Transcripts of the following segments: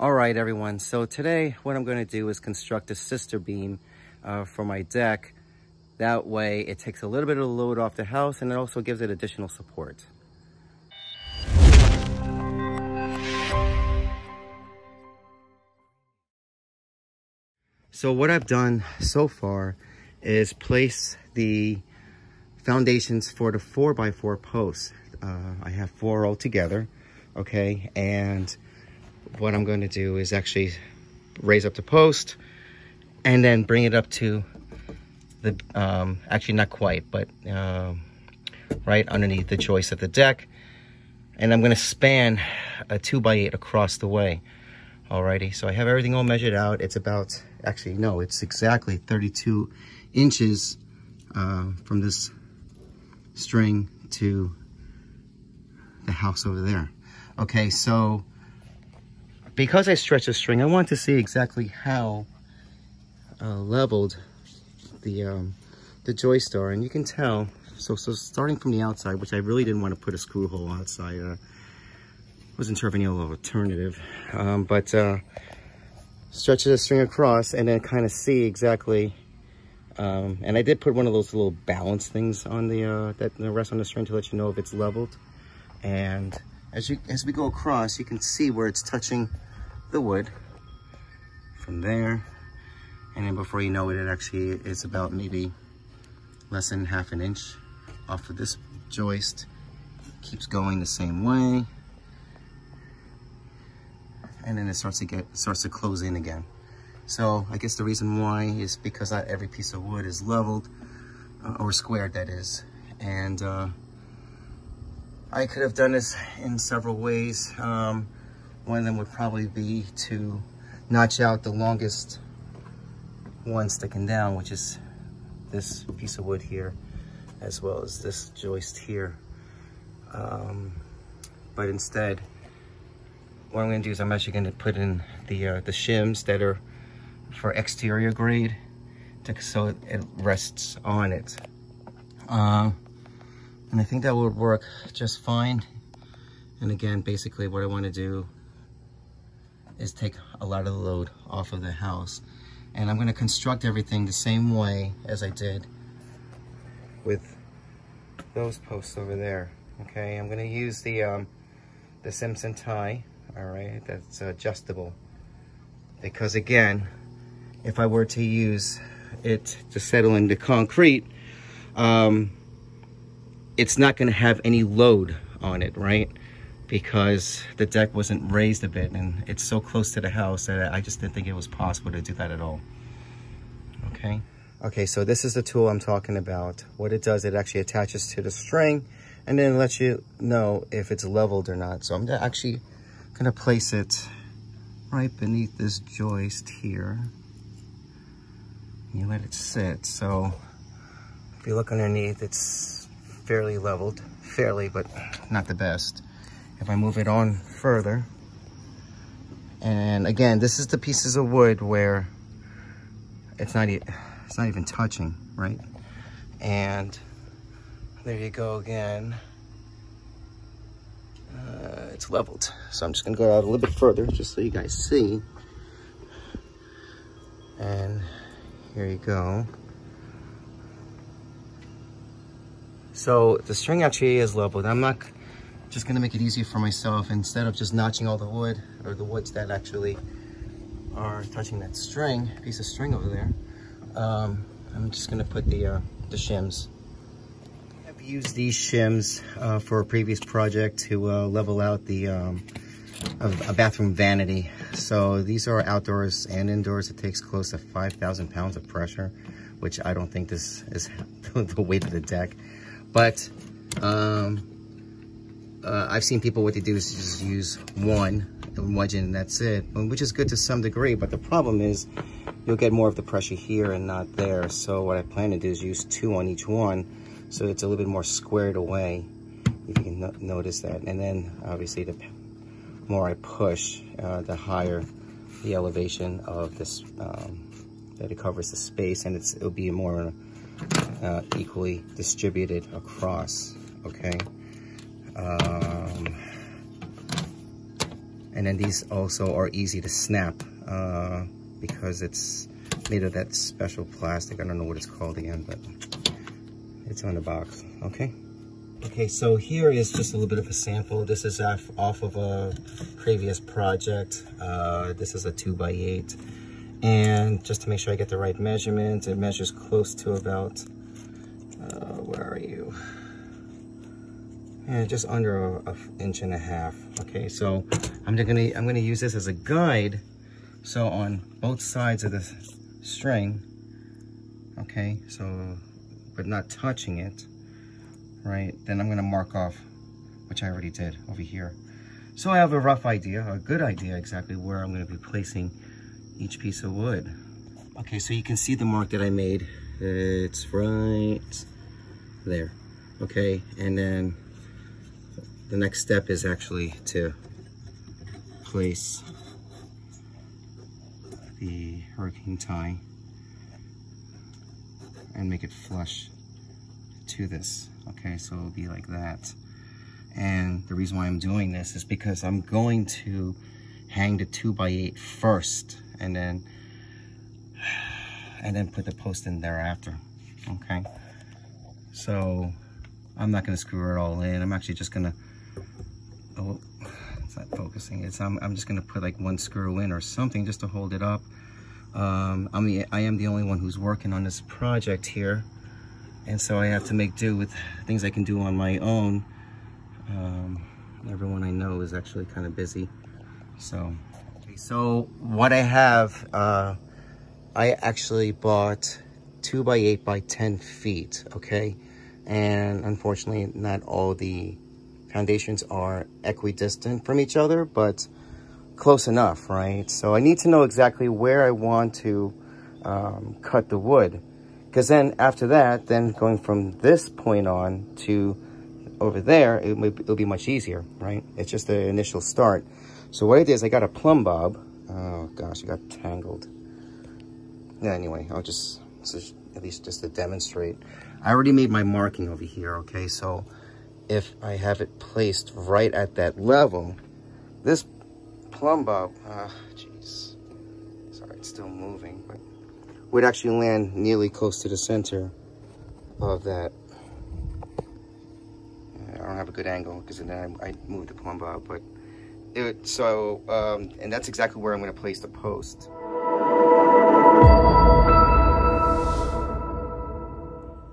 All right, everyone. So today what I'm going to do is construct a sister beam uh, for my deck. That way it takes a little bit of the load off the house and it also gives it additional support. So what I've done so far is place the foundations for the 4x4 posts. Uh, I have four all together, okay? And what I'm going to do is actually raise up the post and then bring it up to the, um, actually not quite, but uh, right underneath the joist of the deck. And I'm going to span a 2x8 across the way. Alrighty, so I have everything all measured out. It's about, actually, no, it's exactly 32 inches uh, from this string to the house over there. Okay, so because I stretched the string, I want to see exactly how uh, leveled the um, the joists are, and you can tell. So, so starting from the outside, which I really didn't want to put a screw hole outside. Uh, wasn't sure of any alternative, um, but uh, stretch the string across and then kind of see exactly. Um, and I did put one of those little balance things on the uh, that rest on the string to let you know if it's leveled. And as you as we go across, you can see where it's touching the wood from there. And then before you know it, it actually is about maybe less than half an inch off of this joist. Keeps going the same way and then it starts to get starts to close in again. So I guess the reason why is because not every piece of wood is leveled uh, or squared that is. And uh, I could have done this in several ways. Um, one of them would probably be to notch out the longest one sticking down, which is this piece of wood here, as well as this joist here. Um, but instead, what I'm going to do is I'm actually going to put in the uh, the shims that are for exterior grade to, so it, it rests on it. Uh, and I think that would work just fine. And again, basically what I want to do is take a lot of the load off of the house. And I'm going to construct everything the same way as I did with those posts over there. Okay, I'm going to use the um, the Simpson tie all right that's adjustable because again if I were to use it to settle into concrete um, it's not going to have any load on it right? Because the deck wasn't raised a bit and it's so close to the house that I just didn't think it was possible to do that at all. Okay? Okay so this is the tool I'm talking about. What it does it actually attaches to the string and then lets you know if it's leveled or not. So I'm actually gonna place it right beneath this joist here. You let it sit. So if you look underneath, it's fairly leveled, fairly, but not the best. If I move it on further, and again, this is the pieces of wood where it's not, it's not even touching, right? And there you go again uh, it's leveled. So I'm just gonna go out a little bit further just so you guys see. And here you go. So the string actually is leveled. I'm not just gonna make it easier for myself instead of just notching all the wood or the woods that actually are touching that string, piece of string over there. Um, I'm just gonna put the, uh, the shims I've used these shims uh, for a previous project to uh, level out the um, a, bathroom vanity. So these are outdoors and indoors. It takes close to 5,000 pounds of pressure, which I don't think this is the weight of the deck. But um, uh, I've seen people, what they do is just use one wedge and that's it, which is good to some degree. But the problem is you'll get more of the pressure here and not there. So what I plan to do is use two on each one so it's a little bit more squared away if you can no notice that and then obviously the more I push uh, the higher the elevation of this um, that it covers the space and it's it'll be more uh, equally distributed across okay um, And then these also are easy to snap uh, because it's made of that special plastic. I don't know what it's called again, but it's on the box, okay? Okay, so here is just a little bit of a sample. This is off, off of a previous project. Uh, this is a two by eight. And just to make sure I get the right measurement, it measures close to about, uh, where are you? Yeah, just under a, a, inch and a half. Okay, so I'm gonna I'm gonna use this as a guide. So on both sides of the string, okay, so but not touching it, right? Then I'm gonna mark off, which I already did over here. So I have a rough idea, a good idea exactly where I'm gonna be placing each piece of wood. Okay, so you can see the mark that I made. It's right there, okay? And then the next step is actually to place the hurricane tie and make it flush to this. Okay, so it'll be like that. And the reason why I'm doing this is because I'm going to hang the 2 by 8 first and then and then put the post in thereafter. Okay. So I'm not to screw it all in. I'm actually just to oh it's not focusing. It's I'm, I'm just to put like one screw in or something just to hold it up. Um, I mean, I am the only one who's working on this project here. And so I have to make do with things I can do on my own. Um, everyone I know is actually kind of busy. So, okay, so what I have, uh, I actually bought two by eight by 10 feet, okay? And unfortunately, not all the foundations are equidistant from each other, but close enough, right? So I need to know exactly where I want to um, cut the wood. Because then after that, then going from this point on to over there, it, will be much easier, right? It's just the initial start. So what I did is I got a plumb bob. Oh gosh, it got tangled. Yeah, anyway, I'll just, at least just to demonstrate. I already made my marking over here, okay? So if I have it placed right at that level, this plumb bob, ah, jeez, sorry, it's still moving, but would actually land nearly close to the center of that. I don't have a good angle because then I, I moved the plumb bob, but it, so, um, and that's exactly where I'm going to place the post.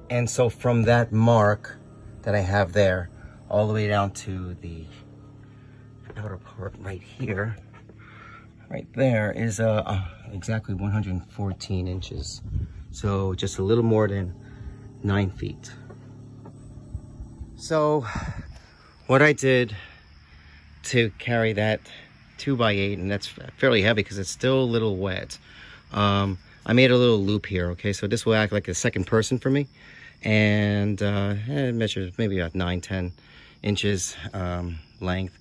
And so from that mark that I have there, all the way down to the outer part right here, right there is uh, uh, exactly 114 inches. So just a little more than nine feet. So what I did to carry that two by eight, and that's fairly heavy because it's still a little wet. Um, I made a little loop here, okay? So this will act like a second person for me. And uh, it measures maybe about nine, 10 inches um, length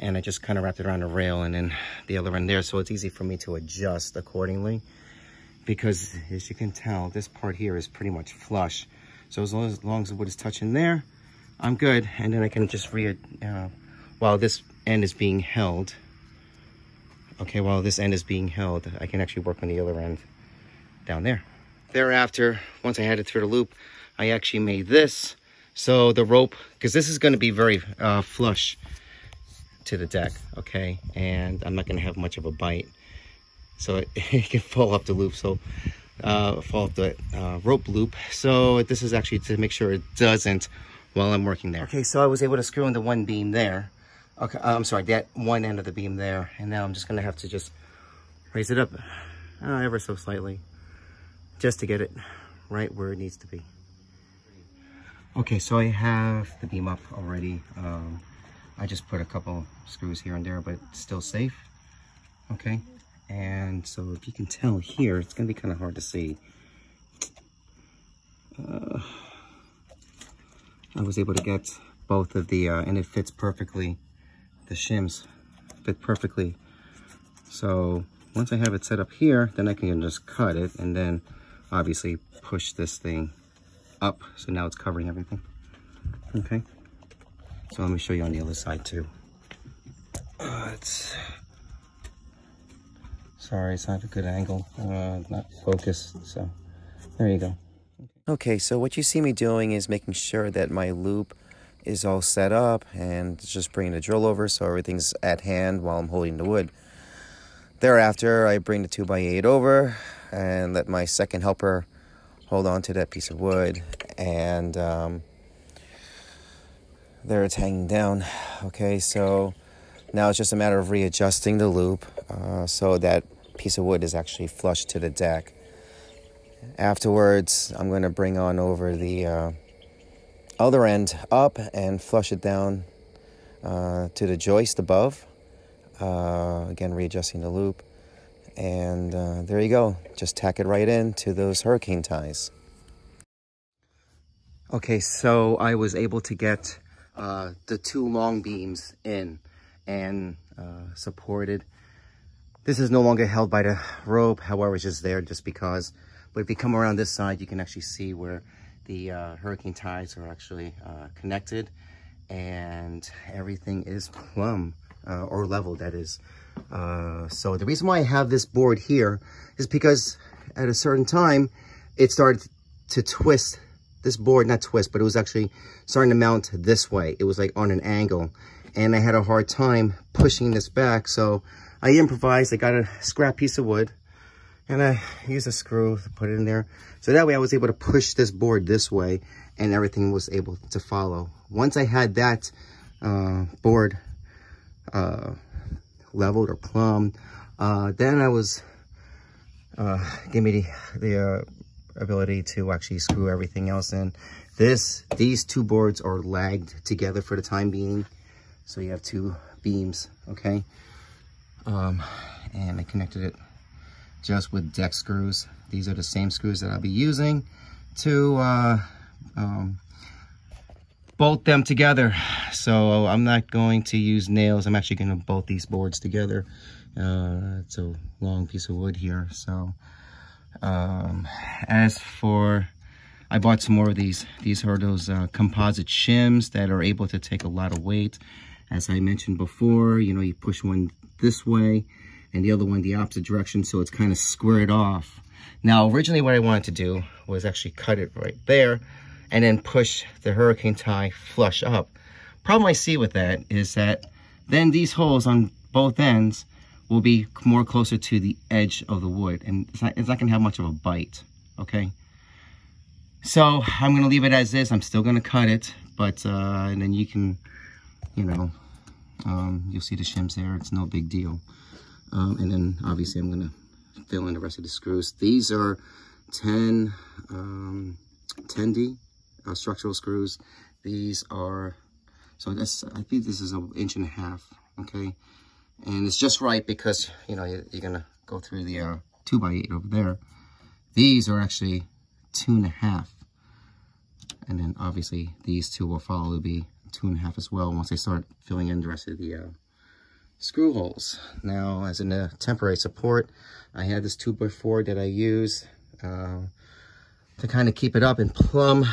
and I just kind of wrapped it around a rail and then the other end there so it's easy for me to adjust accordingly because as you can tell this part here is pretty much flush so as long as, as, long as the wood is touching there I'm good and then I can just re uh, while this end is being held okay while this end is being held I can actually work on the other end down there thereafter once I had it through the loop I actually made this so the rope because this is going to be very uh, flush to the deck, okay? And I'm not gonna have much of a bite. So it, it can fall off the loop, so uh, fall off the uh, rope loop. So this is actually to make sure it doesn't while I'm working there. Okay, so I was able to screw in the one beam there. Okay, uh, I'm sorry, that one end of the beam there. And now I'm just gonna have to just raise it up uh, ever so slightly just to get it right where it needs to be. Okay, so I have the beam up already. Um, I just put a couple screws here and there, but still safe. Okay. And so if you can tell here, it's to be kind of hard to see. Uh, I was able to get both of the, uh, and it fits perfectly. The shims fit perfectly. So once I have it set up here, then I can just cut it and then obviously push this thing up. So now it's covering everything. Okay. So let me show you on the other side too. Uh. Sorry, it's not a good angle, uh, not focused, so there you go. Okay, so what you see me doing is making sure that my loop is all set up and just bringing the drill over so everything's at hand while I'm holding the wood. Thereafter, I bring the 2x8 over and let my second helper hold on to that piece of wood and um, there it's hanging down. Okay, so now it's just a matter of readjusting the loop uh, so that piece of wood is actually flush to the deck. Afterwards, I'm going to bring on over the uh, other end up and flush it down uh, to the joist above. Uh, again, readjusting the loop. And uh, there you go. Just tack it right in to those hurricane ties. Okay, so I was able to get uh, the two long beams in and uh, supported. This is no longer held by the rope, however, it's just there just because. But if you come around this side, you can actually see where the uh, hurricane ties are actually uh, connected and everything is plumb uh, or level that is. Uh, so the reason why I have this board here is because at a certain time it started to twist this board, not twist, but it was actually starting to mount this way. It was like on an angle and I had a hard time pushing this back. So I improvised, I got a scrap piece of wood and I used a screw to put it in there. So that way I was able to push this board this way and everything was able to follow. Once I had that uh, board uh, leveled or plumbed, uh, then I was, uh, give me the, the uh, ability to actually screw everything else in. This, these two boards are lagged together for the time being. So you have two beams, okay? Um, and I connected it just with deck screws. These are the same screws that I'll be using to uh, um, bolt them together. So I'm not going to use nails. I'm actually going to bolt these boards together. Uh, it's a long piece of wood here. So um, as for, I bought some more of these. These are those uh, composite shims that are able to take a lot of weight. As I mentioned before, you know, you push one this way and the other one the opposite direction so it's kind of squared off. Now, originally what I wanted to do was actually cut it right there and then push the hurricane tie flush up. Problem I see with that is that then these holes on both ends will be more closer to the edge of the wood and it's not, it's not gonna have much of a bite, okay? So I'm gonna leave it as is. I'm still gonna cut it, but uh, and then you can, you know, um, you'll see the shims there. It's no big deal. Um, and then obviously I'm gonna fill in the rest of the screws. These are 10, um, 10D uh, structural screws. These are, so that's, I think this is an inch and a half, okay? And it's just right because, you know, you're, you're gonna go through the uh, two by eight over there. These are actually two and a half. And then obviously these two will follow to be two and a half as well once I start filling in the rest of the uh, screw holes. Now, as in a temporary support, I had this 2x4 that I use uh, to kind of keep it up and plumb,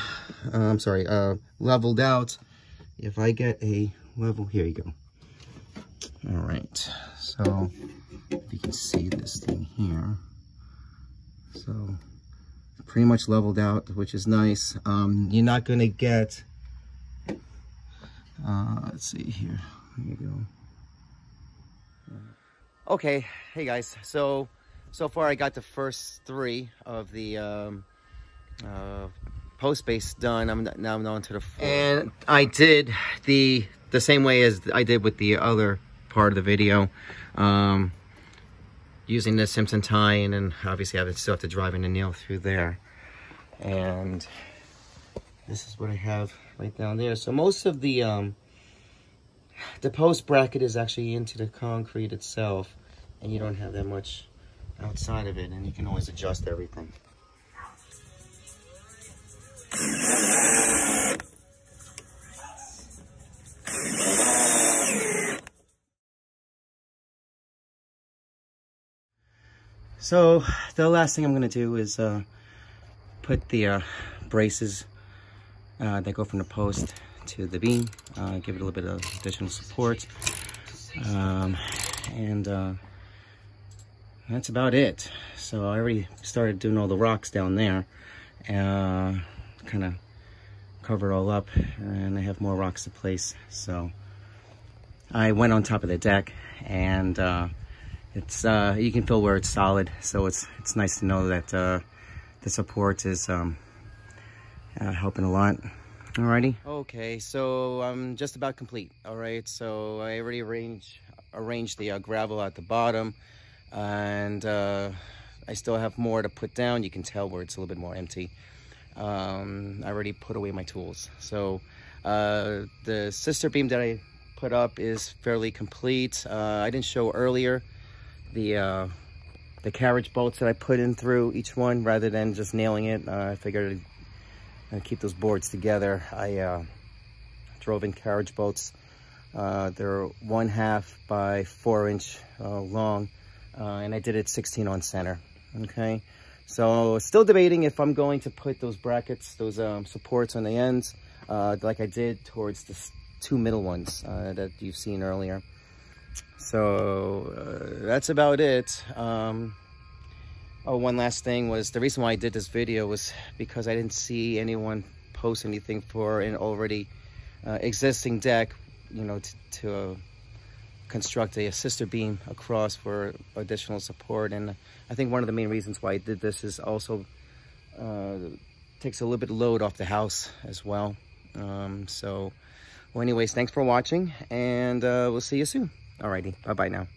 uh, I'm sorry, uh, leveled out. If I get a level, here you go. All right, so if you can see this thing here. So pretty much leveled out, which is nice. Um, you're not gonna get, uh, let's see here, here you go. Okay, hey guys, so so far I got the first three of the um, uh, post base done. I'm now I'm on to the fourth. And I did the the same way as I did with the other part of the video. Um, using the Simpson tie and then obviously I still have to drive in a nail through there. And this is what I have right down there. So most of the um, the post bracket is actually into the concrete itself and you don't have that much outside of it and you can always adjust everything. So the last thing I'm gonna do is uh, put the uh, braces uh, that go from the post to the beam, uh, give it a little bit of additional support. Um, and uh, that's about it. So I already started doing all the rocks down there. Uh, kind of cover it all up and I have more rocks to place. So I went on top of the deck and uh, it's uh, you can feel where it's solid. So it's it's nice to know that uh, the support is um, uh, helping a lot. Alrighty. Okay, so I'm just about complete. All right, so I already arranged arranged the uh, gravel at the bottom, and uh, I still have more to put down. You can tell where it's a little bit more empty. Um, I already put away my tools. So uh, the sister beam that I put up is fairly complete. Uh, I didn't show earlier the uh, the carriage bolts that I put in through each one rather than just nailing it. Uh, I figured I'd keep those boards together. I uh, drove in carriage bolts. Uh, they're one half by four inch uh, long, uh, and I did it 16 on center. Okay, so still debating if I'm going to put those brackets, those um, supports on the ends, uh, like I did towards the two middle ones uh, that you've seen earlier. So that's about it. Um, oh, one last thing was the reason why I did this video was because I didn't see anyone post anything for an already uh, existing deck, you know, to uh, construct a, sister beam across for additional support. And I think one of the main reasons why I did this is also uh, takes a little bit of load off the house as well. Um, so, well, anyways, thanks for watching, and uh, we'll see you soon. Alrighty, bye-bye now.